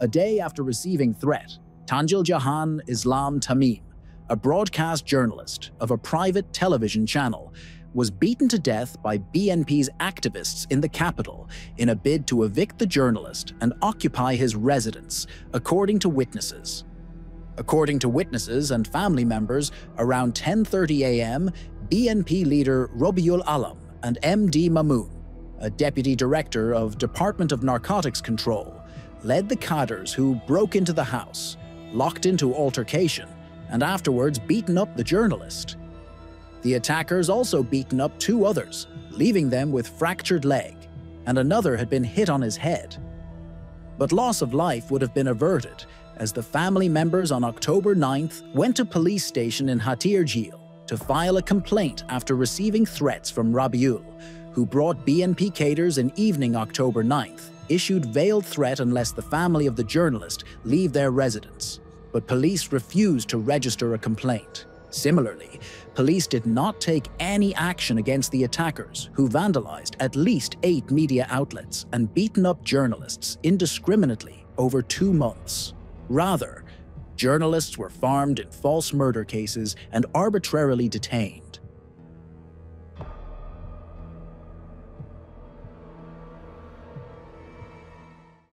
A day after receiving threat, Tanjil Jahan Islam Tamim, a broadcast journalist of a private television channel, was beaten to death by BNP's activists in the capital in a bid to evict the journalist and occupy his residence, according to witnesses. According to witnesses and family members, around 10:30 a.m., BNP leader Robiul Alam and MD Mamun, a deputy director of Department of Narcotics Control, led the cadres who broke into the house, locked into altercation, and afterwards beaten up the journalist. The attackers also beaten up two others, leaving them with fractured leg, and another had been hit on his head. But loss of life would have been averted as the family members on October 9th went to police station in Hatirjheel to file a complaint after receiving threats from Rabiul, who brought BNP cadres in evening October 9th, issued veiled threat unless the family of the journalist leave their residence. But police refused to register a complaint. Similarly, police did not take any action against the attackers, who vandalized at least eight media outlets and beaten up journalists indiscriminately over two months. Rather, journalists were farmed in false murder cases and arbitrarily detained.